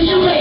You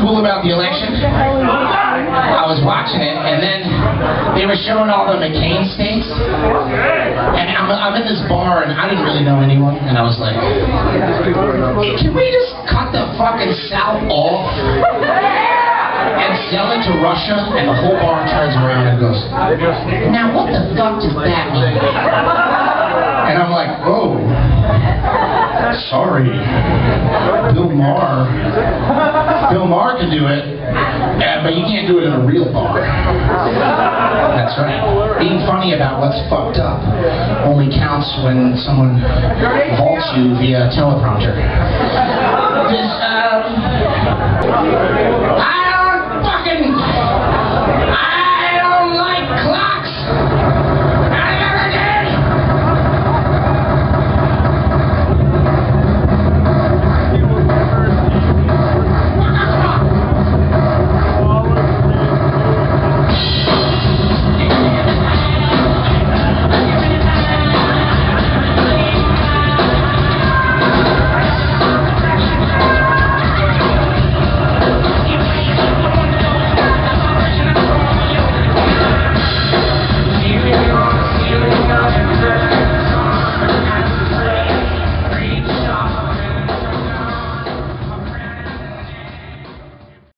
cool about the election? I was watching it, and then they were showing all the McCain states. And I'm, I'm in this bar, and I didn't really know anyone, and I was like, "Hey, can we just cut the fucking South off? And sell it to Russia, and the whole bar turns around and goes, Now what the fuck does that mean? And I'm like, whoa. Sorry. Bill Maher. Bill Maher can do it, yeah, but you can't do it in a real bar. That's right. Being funny about what's fucked up only counts when someone vaults you via teleprompter.